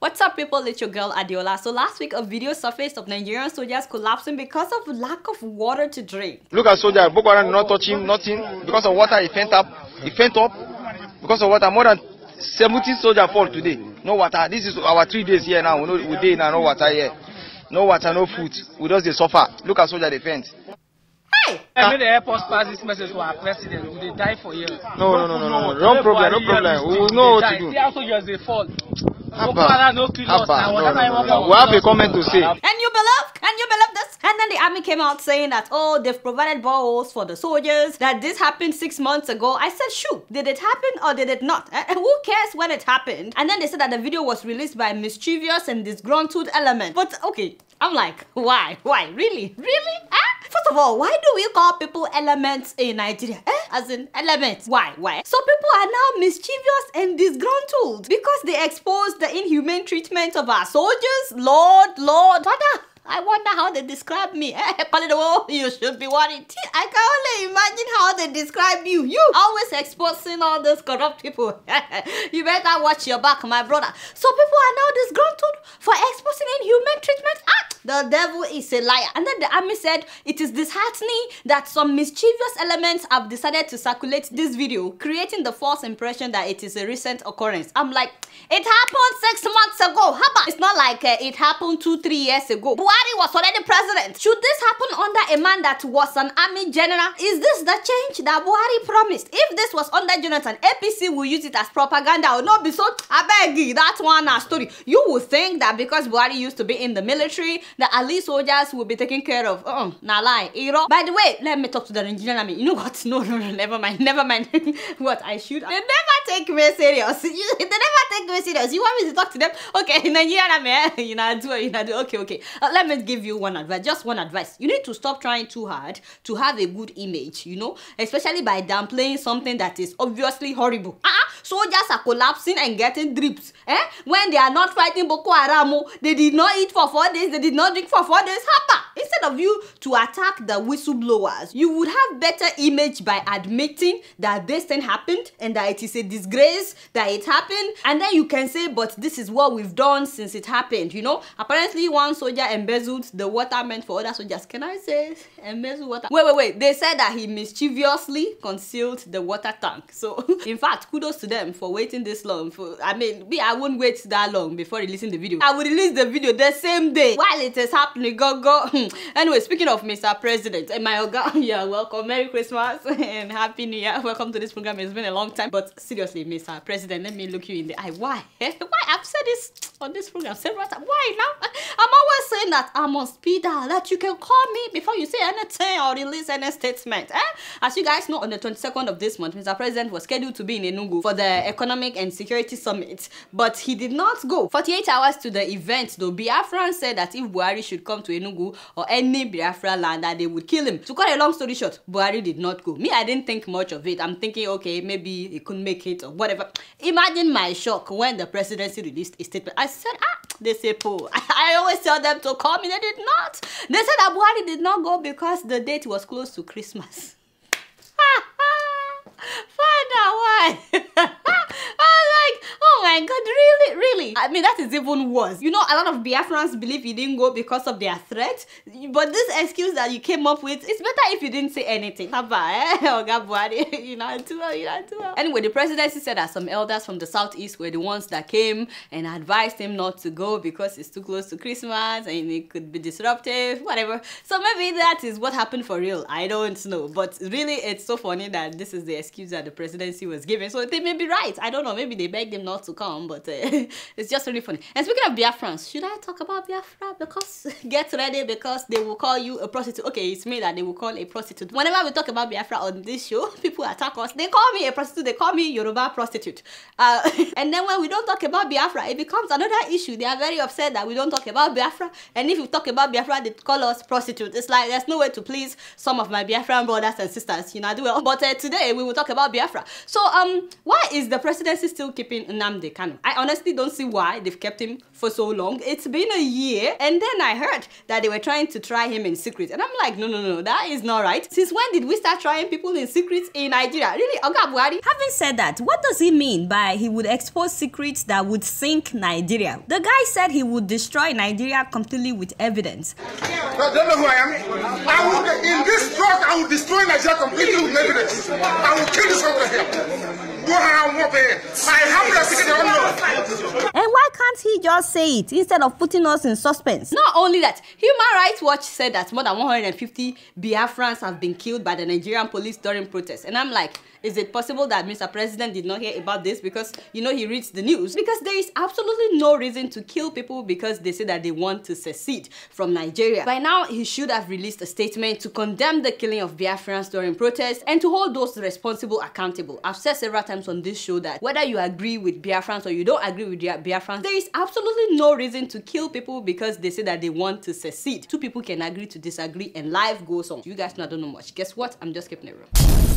What's up people, it's your girl Adiola. So last week a video surfaced of Nigerian soldiers collapsing because of lack of water to drink. Look at soldier, Boko Haram not touch him, nothing. Because of water he faint up, he faint up. Because of water, more than 17 soldiers fall today. No water. This is our three days here now. We day now, no water here. No water, no food. We just they suffer. Look at soldier they faint. Hey! I made the airport pass this message to our president. We dey die for years. No, no, no, no, no, no. No problem, no problem. We will know what to do. See how soldiers dey fall. Abba, no. Abba, no, no, no, We have a comment to say. And you believe? Can you believe this? And then the army came out saying that, oh, they've provided boreholes for the soldiers, that this happened six months ago. I said, shoot, did it happen or did it not? Eh, who cares when it happened? And then they said that the video was released by mischievous and disgruntled element. But okay, I'm like, why? Why? Really? Really? Eh? First of all, why do we call people elements in Nigeria? Eh? As in elements. Why? Why? So people are now mischievous and disgruntled because they expose the inhumane treatment of our soldiers. Lord, Lord, Father. I wonder how they describe me. Eh, you should be worried. I can only imagine how they describe you. You always exposing all those corrupt people. you better watch your back, my brother. So people are now disgruntled for exposing inhuman treatment. The devil is a liar. And then the army said it is disheartening that some mischievous elements have decided to circulate this video, creating the false impression that it is a recent occurrence. I'm like, it happened six months ago. How about it's not like uh, it happened two, three years ago. Buhari was already president. Should this happen under a man that was an army general? Is this the change that Buhari promised? If this was under Jonathan, APC will use it as propaganda or not be so. I beg you, that's one story. You would think that because Buhari used to be in the military, the Ali soldiers will be taken care of. Uh, nah lie. Know? By the way, let me talk to the Nigerian army. You know what? No, no, no, never mind, never mind. what I should. They never take me serious. You, they never take me serious. You want me to talk to them? Okay, Nigerian army. eh? You know, do. You know, do. Okay, okay. Uh, let me give you one advice. Just one advice. You need to stop trying too hard to have a good image. You know, especially by downplaying something that is obviously horrible. Ah, uh soldiers are collapsing and getting drips. Eh? When they are not fighting Boko Haram, oh, they did not eat for four days. They did not drink for four days. Hapa. Instead of you to attack the whistleblowers, you would have better image by admitting that this thing happened and that it is a disgrace that it happened. And then you can say, but this is what we've done since it happened. You know, apparently one soldier embezzled the water meant for other soldiers. Can I say embezzled water? Wait, wait, wait. They said that he mischievously concealed the water tank. So, in fact, kudos to them for waiting this long. For I mean, me, I wouldn't wait that long before releasing the video. I would release the video the same day while it is happening. Go go. anyway, speaking of Mr. President, and my oga, yeah, welcome, Merry Christmas and Happy New Year. Welcome to this program. It's been a long time, but seriously, Mr. President, let me look you in the eye. Why? Why? I've said this on this program several times. Why now? I'm always saying that I'm on speed dial. That you can call me before you say anything or release any statement. Eh? As you guys know, on the 22nd of this month, Mr. President was scheduled to be in Enugu for the Economic and Security Summit, but he did not go. 48 hours to the event, though, Biafran said that if Buhari should come to Enugu or any Biafra land, that they would kill him. To cut a long story short, Buhari did not go. Me, I didn't think much of it. I'm thinking, okay, maybe he couldn't make it or whatever. Imagine my shock when the presidency released a statement. I said, ah, they say, po. I, I always tell them to call me. They did not. They said that Buhari did not go because the date was close to Christmas. Father, why? I mean, that is even worse. You know, a lot of Biafrans believe you didn't go because of their threat, but this excuse that you came up with, it's better if you didn't say anything. Eh? You know, too well, you know. Anyway, the presidency said that some elders from the southeast were the ones that came and advised him not to go because it's too close to Christmas and it could be disruptive, whatever. So maybe that is what happened for real. I don't know, but really, it's so funny that this is the excuse that the presidency was given. So they may be right. I don't know. Maybe they begged him not to come, but uh, it's just really funny. And speaking of Biafrans, should I talk about Biafra? Because get ready because they will call you a prostitute. Okay, it's me that they will call a prostitute. Whenever we talk about Biafra on this show, people attack us. They call me a prostitute. They call me Yoruba prostitute. Uh, and then when we don't talk about Biafra, it becomes another issue. They are very upset that we don't talk about Biafra. And if we talk about Biafra, they call us prostitute. It's like there's no way to please some of my Biafran brothers and sisters. You know, I do well. But uh, today we will talk about Biafra. So, um, why is the presidency still keeping Nnamdi Kanu. I honestly don't see why they've kept him for so long. It's been a year, and then I heard that they were trying to try him in secret, and I'm like, no, no, no, that is not right. Since when did we start trying people in secret in Nigeria? Really, Oga Buhari? Having said that, what does he mean by he would expose secrets that would sink Nigeria? The guy said he would destroy Nigeria completely with evidence. I don't know who I am. I will, in this drug, I will destroy Nigeria completely with evidence. I will kill this over here. And why he just say it instead of putting us in suspense? Not only that, Human Rights Watch said that more than 150 Biafrans have been killed by the Nigerian police during protests. And I'm like, is it possible that Mr. President did not hear about this because, you know, he reads the news? Because there is absolutely no reason to kill people because they say that they want to secede from Nigeria. By now, he should have released a statement to condemn the killing of Biafrans during protests and to hold those responsible accountable. I've said several times on this show that whether you agree with Biafrans or you don't agree with Biafrans, there absolutely no reason to kill people because they say that they want to secede. Two people can agree to disagree and life goes on. You guys know I don't know much. Guess what? I'm just keeping it real.